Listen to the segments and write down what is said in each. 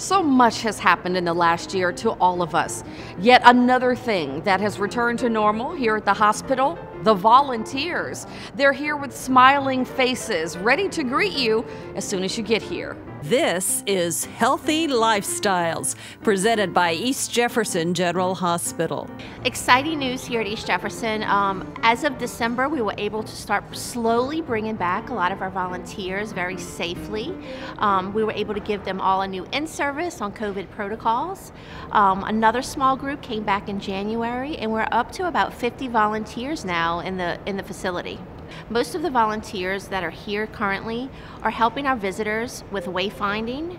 So much has happened in the last year to all of us. Yet another thing that has returned to normal here at the hospital the volunteers. They're here with smiling faces, ready to greet you as soon as you get here. This is Healthy Lifestyles, presented by East Jefferson General Hospital. Exciting news here at East Jefferson. Um, as of December, we were able to start slowly bringing back a lot of our volunteers very safely. Um, we were able to give them all a new in service on COVID protocols. Um, another small group came back in January, and we're up to about 50 volunteers now in the in the facility. Most of the volunteers that are here currently are helping our visitors with wayfinding,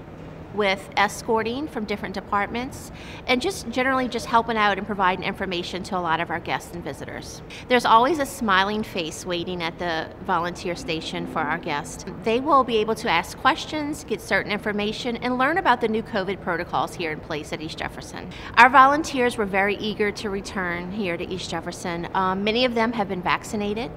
with escorting from different departments and just generally just helping out and providing information to a lot of our guests and visitors. There's always a smiling face waiting at the volunteer station for our guests. They will be able to ask questions, get certain information, and learn about the new COVID protocols here in place at East Jefferson. Our volunteers were very eager to return here to East Jefferson. Um, many of them have been vaccinated.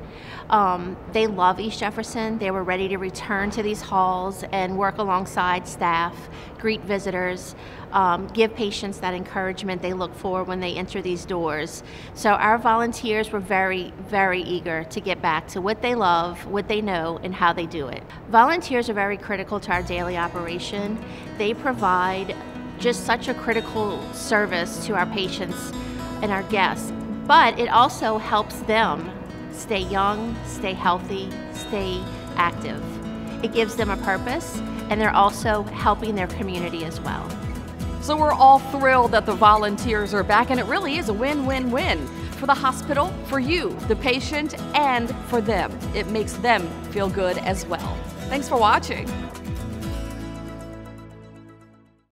Um, they love East Jefferson. They were ready to return to these halls and work alongside staff greet visitors, um, give patients that encouragement they look for when they enter these doors. So our volunteers were very, very eager to get back to what they love, what they know, and how they do it. Volunteers are very critical to our daily operation. They provide just such a critical service to our patients and our guests, but it also helps them stay young, stay healthy, stay active. It gives them a purpose and they're also helping their community as well. So we're all thrilled that the volunteers are back, and it really is a win win win for the hospital, for you, the patient, and for them. It makes them feel good as well. Thanks for watching.